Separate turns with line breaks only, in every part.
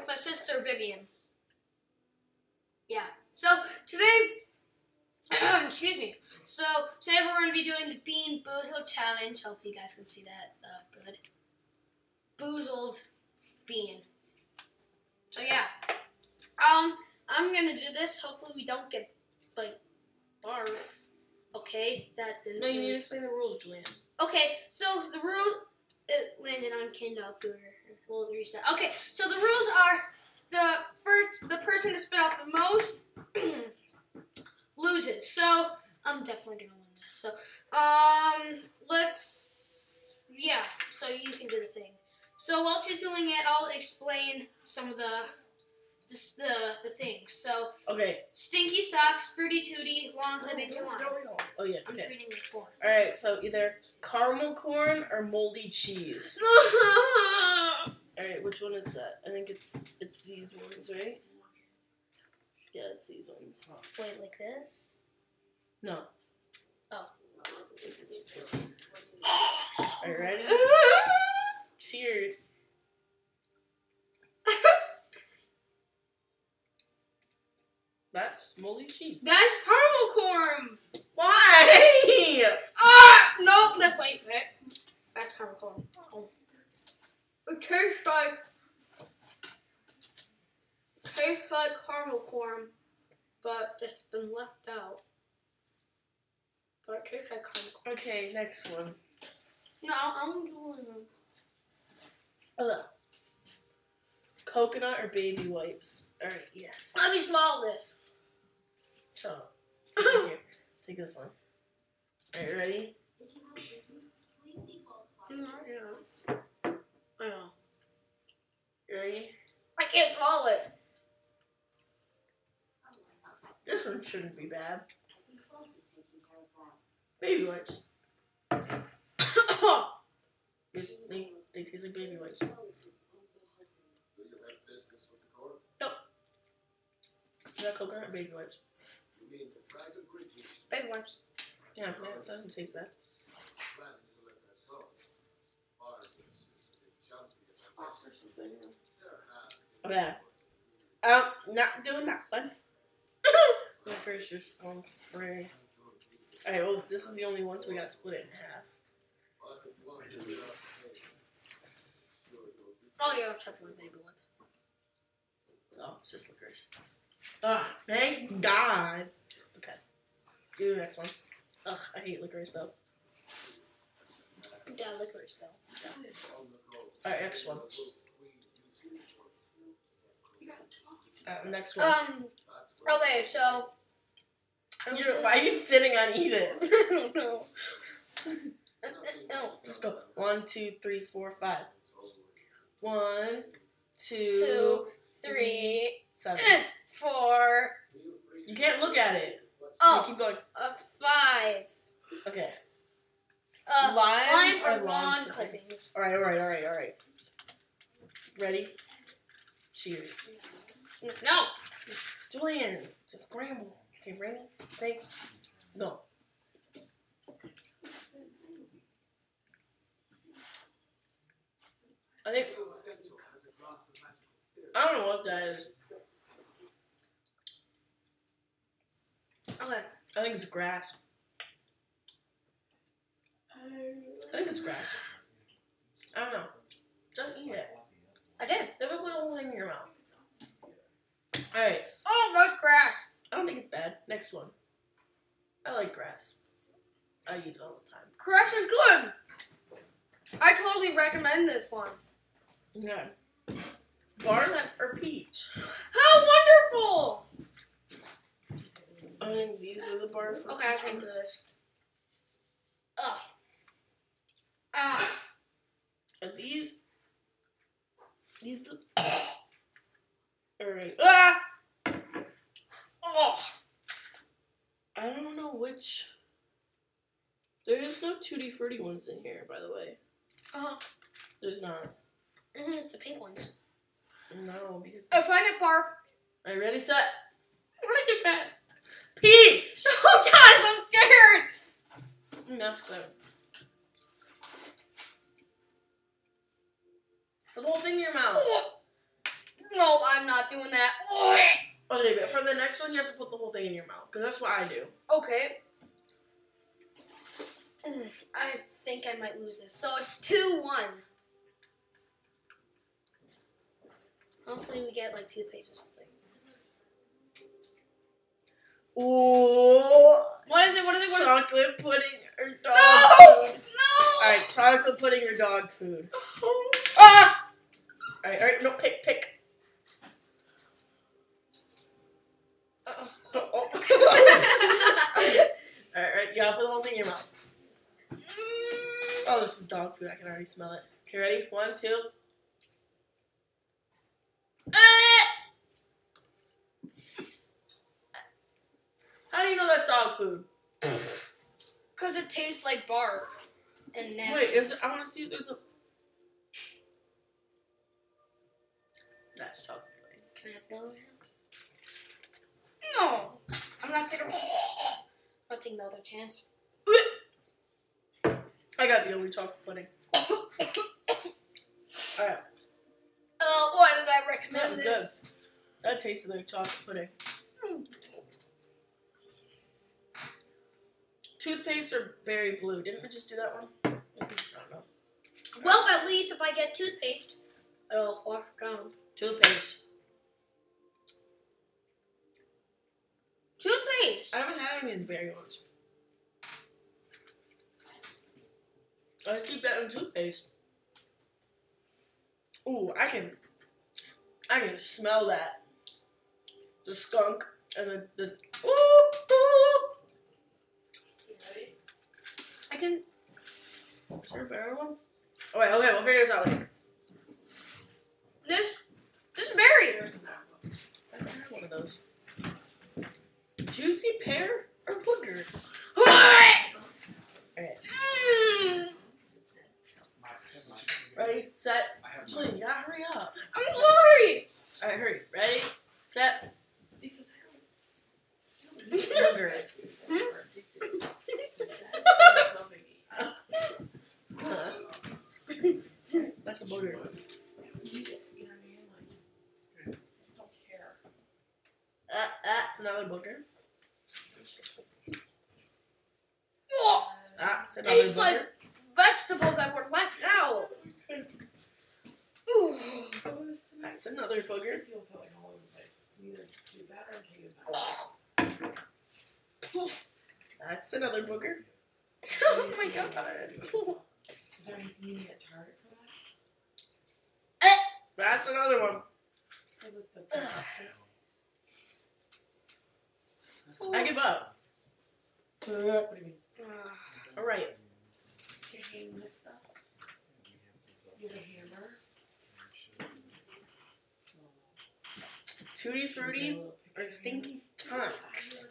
with my sister Vivian. Yeah. So today, excuse me. So today we're going to be doing the BeanBoozled challenge. Hopefully you guys can see that. Uh, good. Boozled bean. So yeah. Um, I'm gonna do this. Hopefully we don't get like barf. Okay, that didn't.
No, you need to explain the rules, Julian.
Okay, so the rule it landed on Kindle. We'll reset. Okay, so the rules are the first the person to spit out the most loses. So I'm definitely gonna win this. So um let's yeah, so you can do the thing. So while she's doing it, I'll explain some of the the the, the things. So
Okay.
stinky socks, fruity tooty, lawn clipping
No, no, no, no. Oh yeah.
I'm
Okay.
just reading the form.
All right. So either caramel corn or moldy cheese. Which one is that? I think it's it's these ones, right? Yeah, it's these ones.
Wait, like this?
No.
Oh.
It's this, one. Are you ready? Cheers. That's moldy cheese.
That's caramel corn.
Why?
Ah, no, that's wait. That's caramel corn. It tastes like tastes like caramel corn, but it's been left out. But it tastes like caramel corn.
Okay, next one.
No, I'm doing them.
Ugh. Coconut or baby wipes? Alright, yes.
Let me swallow this.
So. Here, take this one. Alright, ready?
Mm, yeah. I know.
You ready?
I can't swallow it.
This one shouldn't be bad. Baby wipes. Just, they, they taste like baby wipes. Is that coconut or baby wipes?
Big wipes.
Yeah, yeah, it doesn't taste bad. Okay. Um, not doing that one. Licorice or skunk spray. Alright, well, this is the only one, so we gotta split it in half.
Oh yeah, except for the baby one.
Oh, it's just licorice. Ah, thank God. Okay. Do the next one. Ugh, I hate licorice though.
Yeah, licorice though.
Alright, next one. Uh, next one.
Um. Okay, so.
You're, why are you sitting on eat it?
I don't know. No.
Just go. One, two, three, four, five. One, two,
Two, three,
seven.
four,
You can't look at it. You
oh,
keep going.
uh, five.
Okay.
Uh,
lime,
lime
or
or
lawn
lawn
clippings?
clippings.
Alright, alright, alright, alright. Ready? Cheers.
No.
Julian, just scramble. Okay, ready? Say no. I think I don't know what that is.
Okay.
I think it's grass. I think it's grass. I don't know. Just eat it.
I did.
Never put the whole thing in your mouth. Alright.
Oh, that's grass.
I don't think it's bad. Next one. I like grass. I eat it all the time.
Grass is good. I totally recommend this one.
Yeah. Barf or peach?
How wonderful!
I think these are the barf.
Okay, I can do this. Ugh. Ah.
Are these? These the. Alright. Ah! Oh! I don't know which. There's no Tutti Frutti ones in here, by the way.
Uh-huh.
There's not.
hmm it's the pink ones.
No, because.
If I get barf.
Are you ready, set?
What did you get?
Peach!
Oh, guys, I'm scared!
No, it's good. The whole thing in your mouth.
No, I'm not doing that.
Okay, but for the next one, you have to put the whole thing in your mouth because that's what I do.
Okay. Mm, I think I might lose this. So it's 2 1. Hopefully, we get like toothpaste or something.
Ooh,
What is it? What is it? What is it?
chocolate pudding or dog
No!
food.
No!
All right, chocolate pudding or dog food. Ah! All right, all right, no, pick, pick.
Uh-oh.
Oh, oh. all right, all right, you gotta put the whole thing in your mouth.
Mm.
Oh, this is dog food. I can already smell it. Okay, ready? One, two. How do you know that's dog food?
Because it tastes like barf and nasty.
Wait, is it? I want to see if there's a. That's chocolate pudding.
Can I have the other hand? No! I'm not taking. I'm not taking the other chance.
I got the only chocolate pudding. Alright,
Oh, why did I
That
recommend
was
this?
that tasted like chocolate pudding. Toothpaste or berry blue? Didn't we just do that one? I don't know.
Well, at least if I get toothpaste, it'll wash down.
Toothpaste.
Toothpaste!
I haven't had any of the berry ones. Let's keep that in toothpaste. Ooh, I can, I can smell that. The skunk and the the. Ooh, ooh.
I can.
Is there a berry one? Oh wait, okay, we'll figure this out later.
This. This is berry.
I can have one of those. Juicy pear or booger?
Mm,
Ready, set. Julian, you gotta hurry up.
I'm sorry.
All right, hurry. Ready, set.
Because
Booger. Huh? That's a booger. Ah, ah, another booger.
Oh,
Ah, it's another
tastes
booger.
like vegetables that were left out. Ooh.
That's another booger. That's another booger.
Oh my god.
Is there anything you need at Target for that?
Eh, that's another one.
For the- the- oh.
I give up.
What do you mean?
All right.
To hang this stuff? You have a hammer?
Tutti frutti or stinky tonks.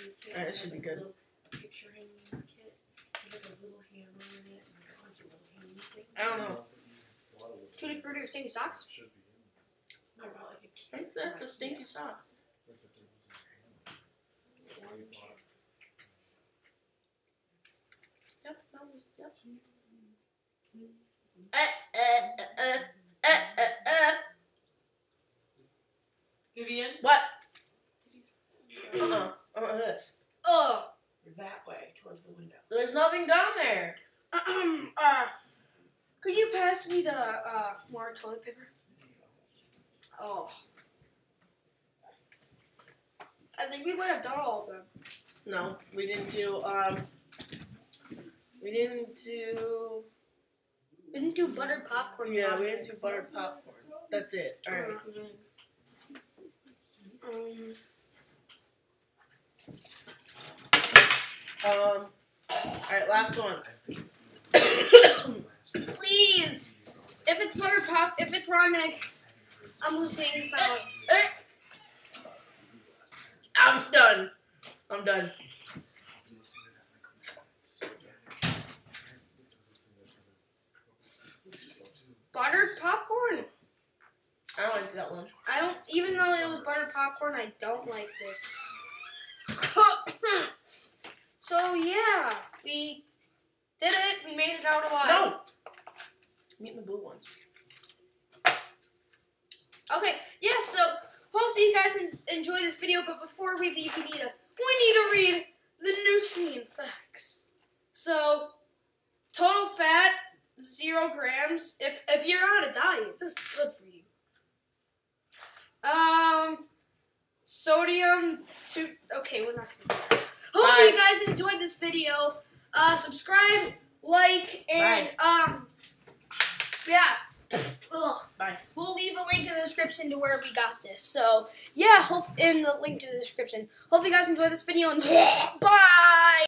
Alright, this should be good.
Picture hanging kit. You have a little hammer in it and a bunch of little hanging things.
I don't know.
Tutti frutti or stinky socks?
No, about like a kit.
That's, that's a stinky sock. Yep, that was yep. Uh, uh, uh, uh, uh, uh.
Vivian?
What? This.
Ugh.
That way, towards the window.
There's nothing down there.
Ahem, uh, could you pass me the uh, more toilet paper? Oh. I think we would have done all of them.
No, we didn't do, um, we didn't do,
We didn't do buttered popcorn.
yeah, we didn't do buttered popcorn. That's it. Alright.
Um,
Um, alright, last one.
please, if it's buttered pop, if it's raw egg, I'm losing my.
I'm done. I'm done.
Buttered popcorn.
I don't like that one.
I don't, even though it was buttered popcorn, I don't like this. So yeah, we did it. We made it out alive.
No! I'm the blue ones.
Okay, yeah, so hopefully you guys en- enjoy this video, but before we leave, we need to we need to read the nutrient facts. So, total fat zero grams. If if you're on a diet, this is good for you. Um, sodium two. Okay, we're not gonna Hopefully you guys enjoyed this video. Uh, subscribe, like, and um, yeah. Ugh.
Bye.
We'll leave a link in the description to where we got this. So yeah, hope in the link to the description. Hope you guys enjoyed this video and bye.